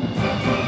Música